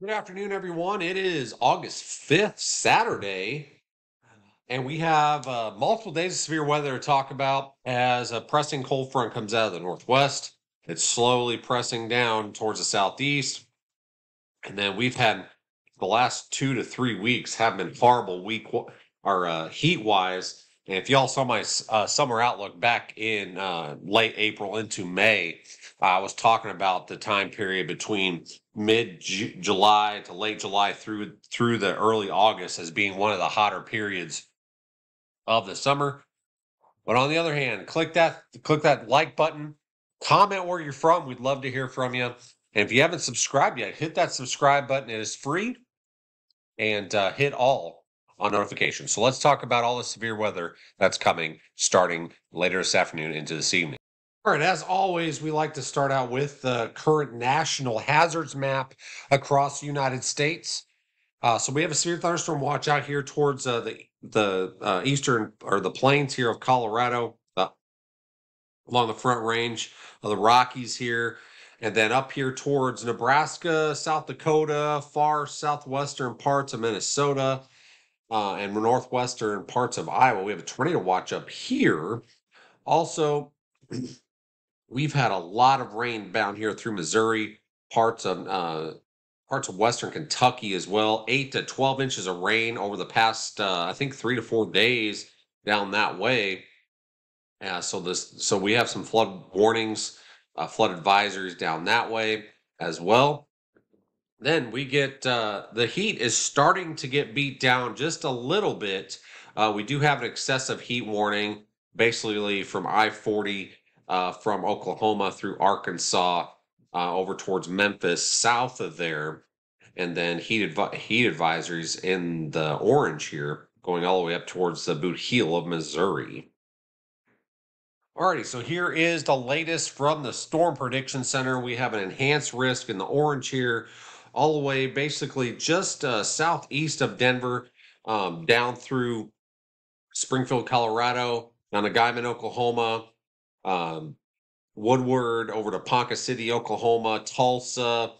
Good afternoon, everyone. It is August 5th, Saturday, and we have uh, multiple days of severe weather to talk about as a pressing cold front comes out of the northwest. It's slowly pressing down towards the southeast. And then we've had the last two to three weeks have been horrible week or uh, heat wise. And if y'all saw my uh, summer outlook back in uh, late April into May, I was talking about the time period between mid July to late July through through the early August as being one of the hotter periods of the summer. But on the other hand, click that click that like button, comment where you're from. We'd love to hear from you. And if you haven't subscribed yet, hit that subscribe button. It is free, and uh, hit all on notifications. So let's talk about all the severe weather that's coming starting later this afternoon into this evening. All right, as always, we like to start out with the current national hazards map across the United States. Uh, so we have a severe thunderstorm watch out here towards uh, the the uh, eastern or the plains here of Colorado, uh, along the front range of the Rockies here, and then up here towards Nebraska, South Dakota, far southwestern parts of Minnesota, uh, and northwestern parts of Iowa. We have a tornado watch up here. Also, we've had a lot of rain down here through Missouri, parts of uh, parts of western Kentucky as well. Eight to twelve inches of rain over the past, uh, I think, three to four days down that way. Uh, so this, so we have some flood warnings, uh, flood advisories down that way as well. Then we get uh, the heat is starting to get beat down just a little bit. Uh, we do have an excessive heat warning, basically from I forty uh, from Oklahoma through Arkansas uh, over towards Memphis, south of there, and then heat, heat advisories in the orange here, going all the way up towards the boot heel of Missouri. Alrighty, so here is the latest from the Storm Prediction Center. We have an enhanced risk in the orange here, all the way basically just uh, southeast of Denver, um, down through Springfield, Colorado, down to Guymon, Oklahoma, um, Woodward over to Ponca City, Oklahoma, Tulsa,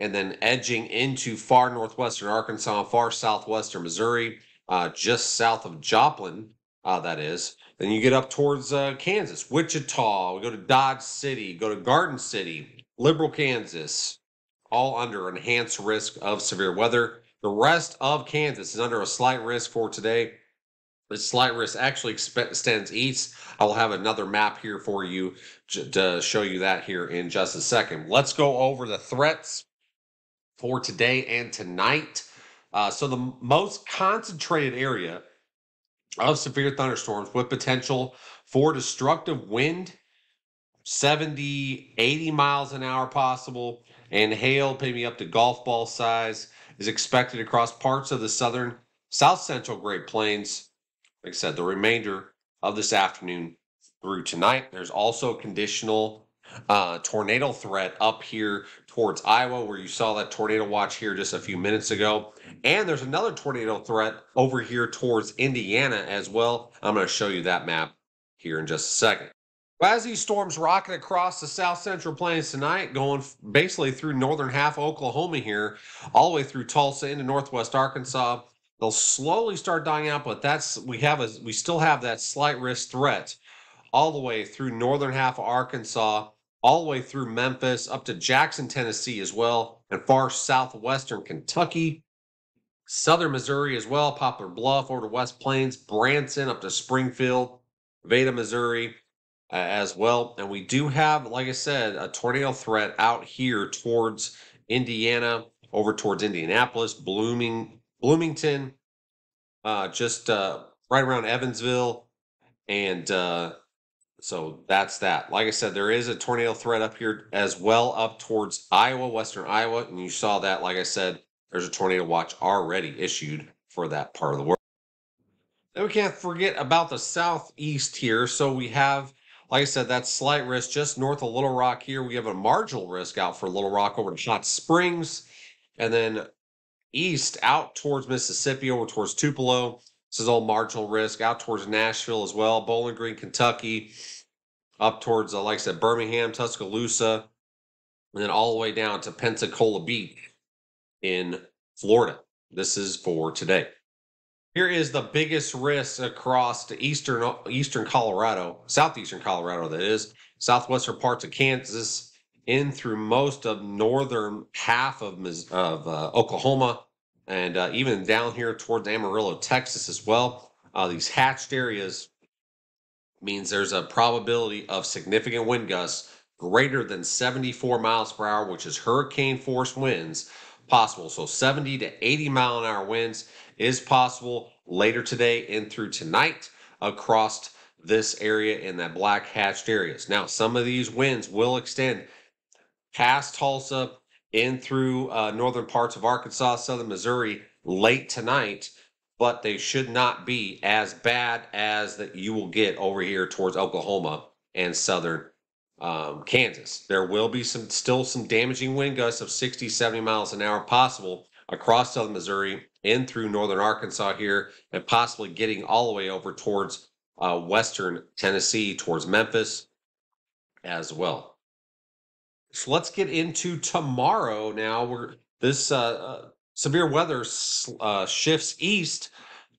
and then edging into far northwestern Arkansas, far southwestern Missouri, uh, just south of Joplin, uh, that is. Then you get up towards uh, Kansas, Wichita, we go to Dodge City, go to Garden City, Liberal, Kansas, all under enhanced risk of severe weather. The rest of Kansas is under a slight risk for today. The slight risk actually extends east. I will have another map here for you to show you that here in just a second. Let's go over the threats for today and tonight. Uh, so the most concentrated area of severe thunderstorms with potential for destructive wind 70 80 miles an hour possible and hail maybe up to golf ball size is expected across parts of the southern south central great plains like I said, the remainder of this afternoon through tonight. There's also conditional uh, tornado threat up here towards Iowa, where you saw that tornado watch here just a few minutes ago. And there's another tornado threat over here towards Indiana as well. I'm going to show you that map here in just a second. As these storms rocket across the south central plains tonight, going basically through northern half Oklahoma here, all the way through Tulsa into northwest Arkansas, They'll slowly start dying out, but that's we have a we still have that slight risk threat all the way through northern half of Arkansas, all the way through Memphis, up to Jackson, Tennessee as well, and far southwestern Kentucky, southern Missouri as well, Poplar Bluff over to West Plains, Branson up to Springfield, Veda, Missouri uh, as well. And we do have, like I said, a tornado threat out here towards Indiana, over towards Indianapolis, Blooming, Bloomington, uh, just uh, right around Evansville, and uh, so that's that. Like I said, there is a tornado threat up here as well, up towards Iowa, western Iowa, and you saw that. Like I said, there's a tornado watch already issued for that part of the world. Then we can't forget about the southeast here. So we have, like I said, that slight risk just north of Little Rock here. We have a marginal risk out for Little Rock over to Hot Springs. And then east out towards Mississippi over towards Tupelo. This is all marginal risk out towards Nashville as well. Bowling Green, Kentucky, up towards, uh, like I said, Birmingham, Tuscaloosa, and then all the way down to Pensacola Beach. in Florida. This is for today. Here is the biggest risk across the eastern eastern Colorado, southeastern Colorado, that is, southwestern parts of Kansas, in through most of northern half of, of uh, Oklahoma, and uh, even down here towards Amarillo, Texas as well. Uh, these hatched areas means there's a probability of significant wind gusts greater than 74 miles per hour, which is hurricane force winds possible. So 70 to 80 mile an hour winds is possible later today and through tonight across this area in that black hatched areas. Now, some of these winds will extend past Tulsa in through uh, northern parts of Arkansas, southern Missouri late tonight, but they should not be as bad as that you will get over here towards Oklahoma and southern um, Kansas. There will be some still some damaging wind gusts of 60, 70 miles an hour possible across southern Missouri in through northern Arkansas here, and possibly getting all the way over towards uh, western Tennessee, towards Memphis as well. So let's get into tomorrow now. We're this uh, uh, severe weather uh, shifts east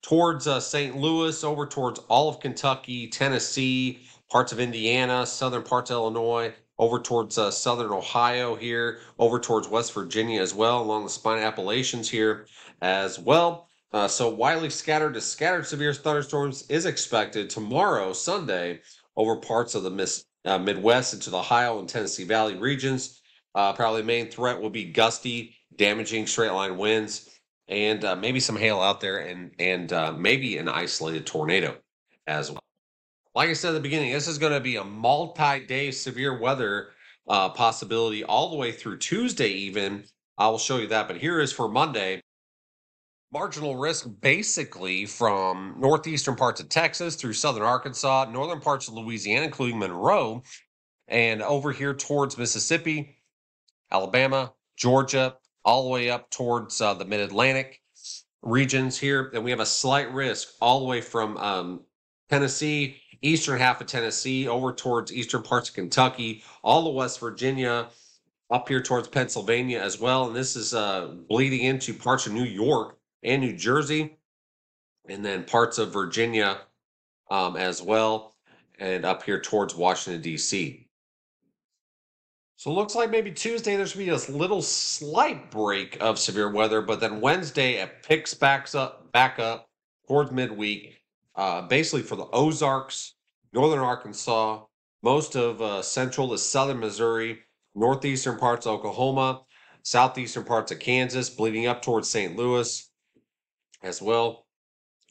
towards uh, St. Louis, over towards all of Kentucky, Tennessee, parts of Indiana, southern parts of Illinois, over towards uh, southern Ohio here, over towards West Virginia as well, along the spine Appalachians here as well. Uh, so widely scattered to scattered severe thunderstorms is expected tomorrow, Sunday, over parts of the mis- uh, Midwest into the Ohio and Tennessee Valley regions. Uh, probably the main threat will be gusty, damaging straight line winds, and uh, maybe some hail out there, and and uh, maybe an isolated tornado as well like I said at the beginning, this is going to be a multi-day severe weather uh, possibility all the way through Tuesday. Even I will show you that. But here is for Monday. Marginal risk basically from northeastern parts of Texas through southern Arkansas, northern parts of Louisiana, including Monroe, and over here towards Mississippi, Alabama, Georgia, all the way up towards uh, the mid Atlantic regions here. And we have a slight risk all the way from um, Tennessee eastern half of Tennessee, over towards eastern parts of Kentucky, all of West Virginia, up here towards Pennsylvania as well. And this is uh, bleeding into parts of New York and New Jersey, and then parts of Virginia um, as well, and up here towards Washington, D.C. So it looks like maybe Tuesday there's going to be a little slight break of severe weather, but then Wednesday it picks back up, back up towards midweek uh, basically for the Ozarks, northern Arkansas, most of uh, central to southern Missouri, northeastern parts of Oklahoma, southeastern parts of Kansas, bleeding up towards St. Louis as well,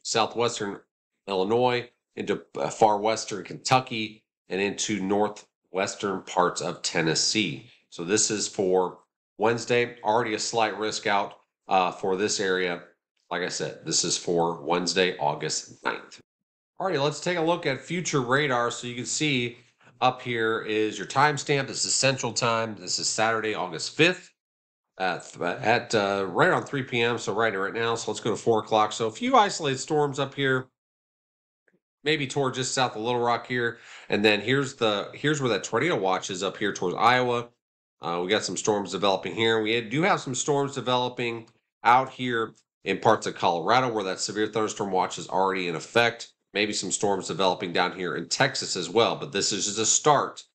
southwestern Illinois, into uh, far western Kentucky, and into northwestern parts of Tennessee. So this is for Wednesday. Already a slight risk out uh, for this area like I said, this is for Wednesday, August 9th. Alrighty, let's take a look at future radar. So you can see up here is your timestamp. This is Central Time. This is Saturday, August 5th at, at uh, right around 3 p.m. So right right now. So let's go to 4 o'clock. So a few isolated storms up here, maybe toward just south of Little Rock here. And then here's the here's where that tornado watch is up here towards Iowa. Uh, we got some storms developing here. We do have some storms developing out here in parts of Colorado where that severe thunderstorm watch is already in effect. Maybe some storms developing down here in Texas as well. But this is just a start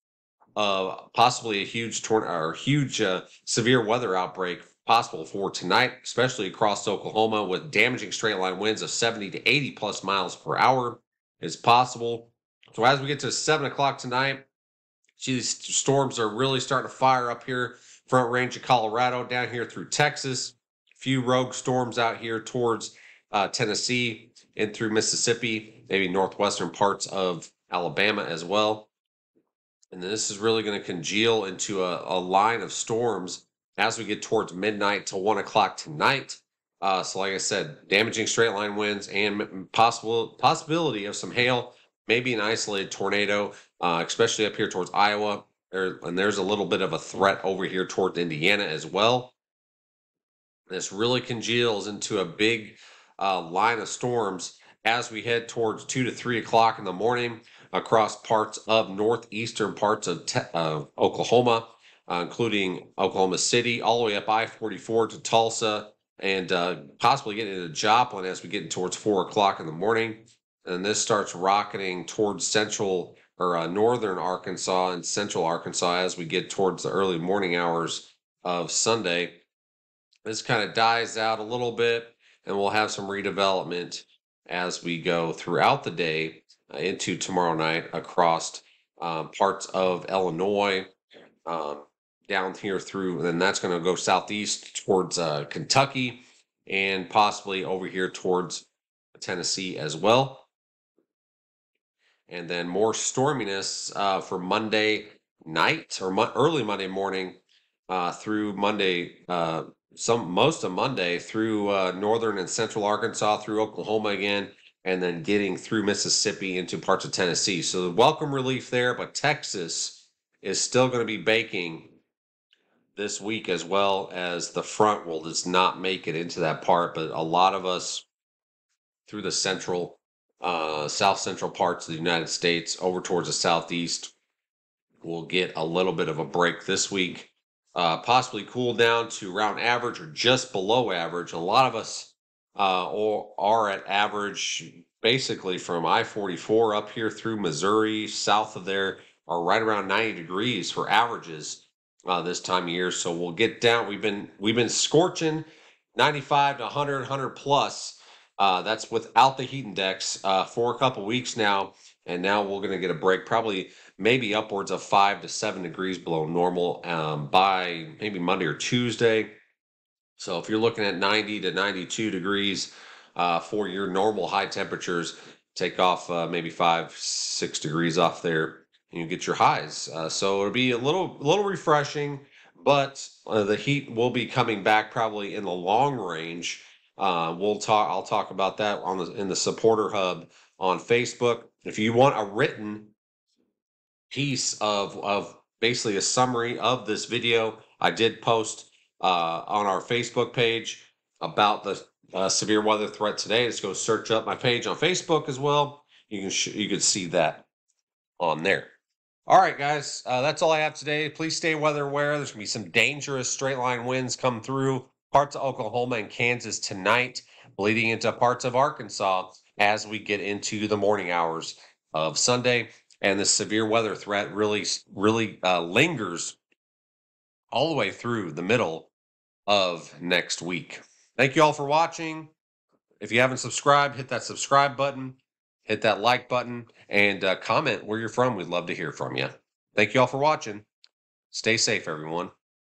of possibly a huge tornado or huge uh, severe weather outbreak possible for tonight, especially across Oklahoma with damaging straight line winds of 70 to 80 plus miles per hour is possible. So as we get to seven o'clock tonight, see these storms are really starting to fire up here, front range of Colorado, down here through Texas few rogue storms out here towards uh, Tennessee and through Mississippi, maybe northwestern parts of Alabama as well. And this is really going to congeal into a, a, line of storms as we get towards midnight to one o'clock tonight. Uh, so, like I said, damaging straight line winds and possible possibility of some hail, maybe an isolated tornado, uh, especially up here towards Iowa. There, and there's a little bit of a threat over here towards Indiana as well. This really congeals into a big uh, line of storms as we head towards two to three o'clock in the morning across parts of northeastern parts of, te- Oklahoma, uh, including Oklahoma City, all the way up I 44 to Tulsa, and uh, possibly getting into Joplin as we get towards four o'clock in the morning. And this starts rocketing towards central or uh, northern Arkansas and central Arkansas as we get towards the early morning hours of Sunday. This kind of dies out a little bit, and we'll have some redevelopment as we go throughout the day uh, into tomorrow night across um, parts of Illinois, um, down here through, and that's going to go southeast towards uh, Kentucky and possibly over here towards Tennessee as well. And then more storminess uh, for Monday night or mo- early Monday morning uh, through Monday, uh, some most of Monday through uh, northern and central Arkansas, through Oklahoma again, and then getting through Mississippi into parts of Tennessee. So the welcome relief there, but Texas is still going to be baking this week as well as the front will does not make it into that part. But a lot of us through the central, uh, south central parts of the United States over towards the southeast will get a little bit of a break this week. Uh, possibly cool down to around average or just below average. A lot of us uh, or are at average basically from I 44 up here through Missouri, south of there, are right around 90 degrees for averages uh, this time of year. So we'll get down. We've been we've been scorching 95 to 100, 100 plus. Uh, that's without the heat index uh, for a couple weeks now, and now we're going to get a break, probably maybe upwards of five to seven degrees below normal um, by maybe Monday or Tuesday. So if you're looking at 90 to 92 degrees uh, for your normal high temperatures, take off uh, maybe five, six degrees off there and you get your highs. Uh, so it'll be a little little refreshing, but uh, the heat will be coming back probably in the long range. Uh, we'll talk. I'll talk about that on the in the supporter hub on Facebook. If you want a written piece of of basically a summary of this video, I did post uh, on our Facebook page about the uh, severe weather threat today. Just go search up my page on Facebook as well. You can sh- you can see that on there. All right, guys, uh, that's all I have today. Please stay weather aware. There's to be some dangerous straight line winds come through parts of Oklahoma and Kansas tonight, bleeding into parts of Arkansas as we get into the morning hours of Sunday. And the severe weather threat really, really uh, lingers all the way through the middle of next week. Thank you all for watching. If you haven't subscribed, hit that subscribe button hit that like button and uh, comment where you're from. We'd love to hear from you. Thank you all for watching. Stay safe, everyone.